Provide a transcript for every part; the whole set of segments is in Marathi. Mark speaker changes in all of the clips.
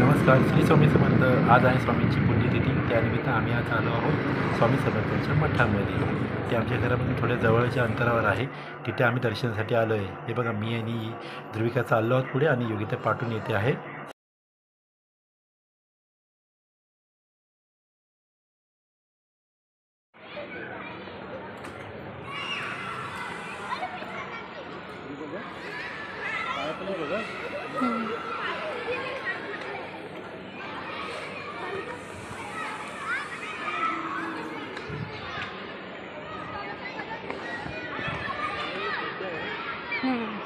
Speaker 1: नमस्कार श्री स्वामी समर्थ. आज आहे स्वामींची पुण्यतिथी. त्यानिमित्त आम्ही आज आलो आहोत स्वामी समर्थांच्या मठामध्ये. ते आमच्या घरापासून थोड्या जवळच्या अंतरावर आहे. तिथे आम्ही दर्शनासाठी आलो आहे हे बघा मी आणि ध्रुविका चाललो आहोत पुढे आणि योगिता पाठून येते आहे. Hmm.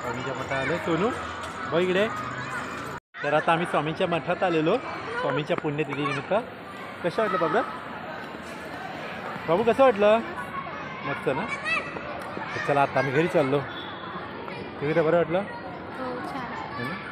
Speaker 1: स्वामीच्या मठात आलो सोनू बघ इकडे. तर आता आम्ही स्वामींच्या मठात आलेलो. स्वामींच्या पुण्यतिथीनिमित्त कसं वाटलं बाबा बाबू कसं वाटलं? मस्त ना? चला आता आम्ही घरी चाललो. तिकडे बरं वाटलं? Hello?